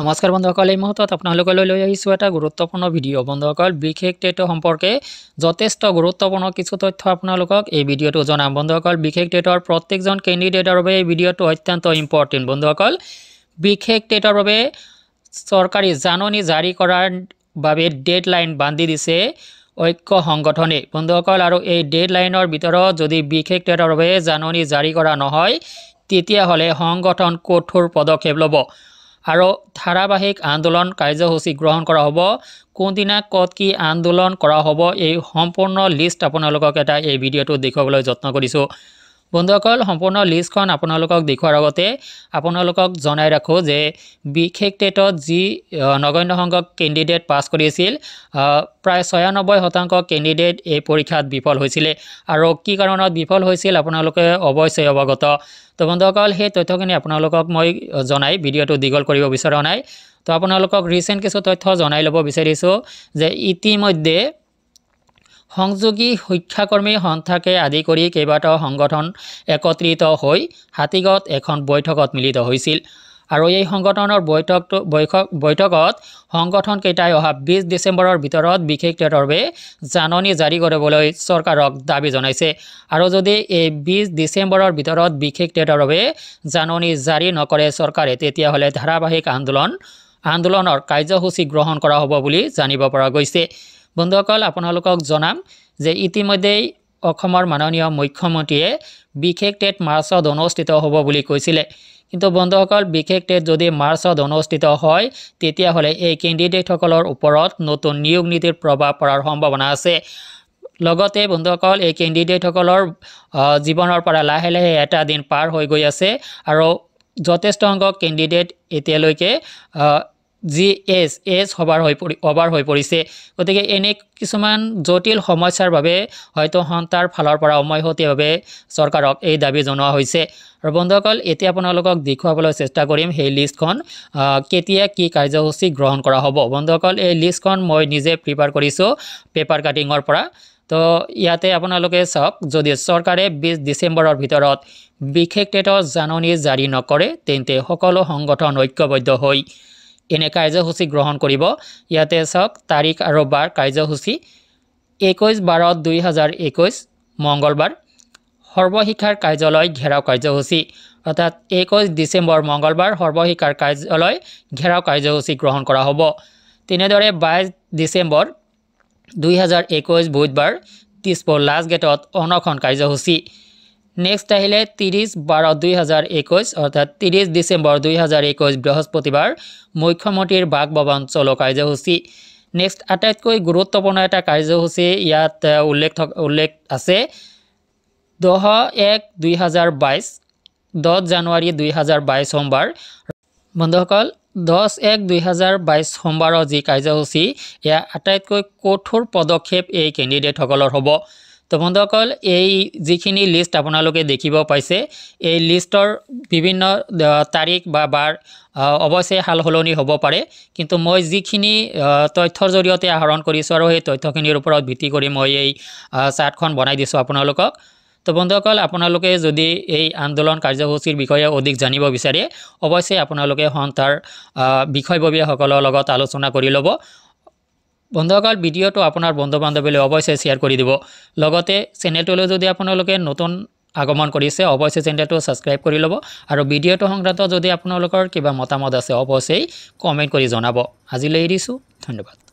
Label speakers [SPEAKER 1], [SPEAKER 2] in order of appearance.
[SPEAKER 1] নমস্কাৰ বন্ধুসকল এই মুহূৰ্তত আপোনালোকলৈ লৈ আহিছোঁ এটা গুৰুত্বপূৰ্ণ ভিডিঅ' বন্ধুসকল বিশেষ টেটৰ সম্পৰ্কে যথেষ্ট গুৰুত্বপূৰ্ণ কিছু তথ্য আপোনালোকক এই ভিডিঅ'টো জনাম। বন্ধুসকল বিশেষ টেটৰ প্ৰত্যেকজন কেণ্ডিডেটৰ বাবে এই ভিডিঅ'টো অত্যন্ত ইম্পৰ্টেণ্ট বন্ধুসকল বিশেষ টেটৰ বাবে চৰকাৰী জাননী জাৰি কৰাৰ বাবে ডেড লাইন বান্ধি দিছে ঐক্য সংগঠনে। বন্ধুসকল আৰু এই ডেডলাইনৰ ভিতৰত যদি বিশেষ টেটৰ বাবে জাননী জাৰি কৰা নহয়, তেতিয়াহ'লে সংগঠন কঠোৰ পদক্ষেপ ল'ব। আৰু ধাৰাবাহিক আন্দোলন কাৰ্যসূচী গ্ৰহণ কৰা হ'ব। কোনদিনা ক'ত কি আন্দোলন কৰা হ'ব এই সম্পূৰ্ণ লিষ্ট আপোনালোকক এটা এই ভিডিঅ'টোত দেখুৱাবলৈ যত্ন কৰিছোঁ। বন্ধুসকল সম্পূৰ্ণ লিষ্টখন আপোনালোকক দেখুৱাৰ আগতে আপোনালোকক জনাই ৰাখোঁ যে বিশেষ টেটত যি নগণ্য সংখ্যক কেণ্ডিডেট পাছ কৰিছিল প্ৰায় ছয়ানব্বৈ শতাংশ কেণ্ডিডেট এই পৰীক্ষাত বিফল হৈছিলে। আৰু কি কাৰণত বিফল হৈছিল আপোনালোকে অৱশ্যেই অৱগত। তো বন্ধুসকল সেই তথ্যখিনি আপোনালোকক মই জনাই ভিডিঅ'টো দীঘল কৰিব বিচৰা নাই। তো আপোনালোকক ৰিচেণ্ট কিছু তথ্য জনাই ল'ব বিচাৰিছোঁ যে ইতিমধ্যে সংযোগী শিক্ষাকৰ্মী সন্থাকে আদি কৰি কেইবাটাও সংগঠন একত্ৰিত হৈ হাতীগড়ত এখন বৈঠকত মিলিত হৈছিল। আৰু এই সংগঠনৰ বৈঠকটো বৈঠক বৈঠকত সংগঠনকেইটাই অহা বিছ ডিচেম্বৰৰ ভিতৰত বিশেষ বাবে জাননী জাৰি কৰিবলৈ চৰকাৰক দাবী জনাইছে। আৰু যদি এই বিছ ডিচেম্বৰৰ ভিতৰত বিশেষ বাবে জাননী জাৰি নকৰে চৰকাৰে তেতিয়াহ'লে ধাৰাবাহিক আন্দোলন আন্দোলনৰ কাৰ্যসূচী গ্ৰহণ কৰা হ'ব বুলি জানিব পৰা গৈছে। বন্ধুসকল আপোনালোকক জনাম যে ইতিমধ্যেই অসমৰ মাননীয় মুখ্যমন্ত্ৰীয়ে বিশেষ টেট মাৰ্চত অনুষ্ঠিত হ'ব বুলি কৈছিলে। কিন্তু বন্ধুসকল বিশেষ টেট যদি মাৰ্চত অনুষ্ঠিত হয় তেতিয়াহ'লে এই কেণ্ডিডেটসকলৰ ওপৰত নতুন নিয়োগ নীতিৰ প্ৰভাৱ পৰাৰ সম্ভাৱনা আছে। লগতে বন্ধুসকল এই কেণ্ডিডেটসকলৰ জীৱনৰ পৰা লাহে লাহে এটা দিন পাৰ হৈ গৈ আছে আৰু যথেষ্ট সংখ্যক কেণ্ডিডেট এতিয়ালৈকে যি এজ এজ সবাৰ হৈ পৰি অভাৰ হৈ পৰিছে। গতিকে এনে কিছুমান জটিল সমস্যাৰ বাবে হয়তো সন্তাৰ ফালৰ পৰা উমৈহতীয়াভাৱে চৰকাৰক এই দাবী জনোৱা হৈছে। আৰু বন্ধুসকল এতিয়া আপোনালোকক দেখুৱাবলৈ চেষ্টা কৰিম সেই লিষ্টখন কেতিয়া কি কাৰ্যসূচী গ্ৰহণ কৰা হ'ব। বন্ধুসকল এই লিষ্টখন মই নিজে প্ৰিপেয়াৰ কৰিছোঁ পেপাৰ কাটিঙৰ পৰা। তো ইয়াতে আপোনালোকে চাওক যদি চৰকাৰে বিছ ডিচেম্বৰৰ ভিতৰত বিশেষ টেটৰ জাননী জাৰি নকৰে তেন্তে সকলো সংগঠন ঐক্যবদ্ধ হৈ এনে কাৰ্যসূচী গ্ৰহণ কৰিব। ইয়াতে চাওক তাৰিখ আৰু বাৰ কাৰ্যসূচী। একৈছ বাৰ দুই হাজাৰ একৈছ মংগলবাৰ সৰ্বশিক্ষাৰ কাৰ্যালয় ঘেৰাও কাৰ্যসূচী। অৰ্থাৎ একৈছ ডিচেম্বৰ মংগলবাৰ সৰ্বশিক্ষাৰ কাৰ্যালয় ঘেৰাও কাৰ্যসূচী গ্ৰহণ কৰা হ'ব। তেনেদৰে বাইছ ডিচেম্বৰ দুই হাজাৰ একৈছ বুধবাৰ তেজপুৰ লাষ্ট গেটত অনশন কাৰ্যসূচী। নেক্সট আহিলে ত্ৰিছ বাৰ দুই হাজাৰ একৈছ, অৰ্থাৎ ত্ৰিছ ডিচেম্বৰ দুই হাজাৰ একৈছ বৃহস্পতিবাৰ মুখ্যমন্ত্ৰীৰ বাসভৱন চলো কাৰ্যসূচী। নেক্সট আটাইতকৈ গুৰুত্বপূৰ্ণ এটা কাৰ্যসূচী ইয়াত উল্লেখ উল্লেখ আছে। দহ এক দুই হাজাৰ বাইছ, দহ জানুৱাৰী দুই হাজাৰ বাইছ সোমবাৰ। বন্ধুসকল, দহ এক দুই হাজাৰ বাইছ সোমবাৰৰ যি কাৰ্যসূচী, এয়া আটাইতকৈ কঠোৰ পদক্ষেপ এই কেণ্ডিডেটসকলৰ হ'ব। তো বন্ধুসকল এই যিখিনি লিষ্ট আপোনালোকে দেখিব পাইছে এই লিষ্টৰ বিভিন্ন তাৰিখ বা বাৰ অৱশ্যে সাল সলনি হ'ব পাৰে। কিন্তু মই যিখিনি তথ্যৰ জৰিয়তে আহৰণ কৰিছোঁ আৰু সেই তথ্যখিনিৰ ওপৰত ভিত্তি কৰি মই এই চাৰ্টখন বনাই দিছোঁ আপোনালোকক। তো বন্ধুসকল আপোনালোকে যদি এই আন্দোলন কাৰ্যসূচীৰ বিষয়ে অধিক জানিব বিচাৰে অৱশ্যে আপোনালোকে সন্থাৰ বিষয়ববীয়াসকলৰ লগত আলোচনা কৰি ল'ব। বন্ধুসকল ভিডিঅ'টো আপোনাৰ বন্ধু বান্ধৱীলৈ অৱশ্যে শ্বেয়াৰ কৰি দিব। লগতে চেনেলটোলৈ যদি আপোনালোকে নতুন আগমন কৰিছে অৱশ্যে চেনেলটো ছাবস্ক্ৰাইব কৰি ল'ব আৰু ভিডিঅ'টো সংক্ৰান্ত যদি আপোনালোকৰ কিবা মতামত আছে অৱশ্যেই কমেণ্ট কৰি জনাব। আজিলৈ এৰিছোঁ ধন্যবাদ।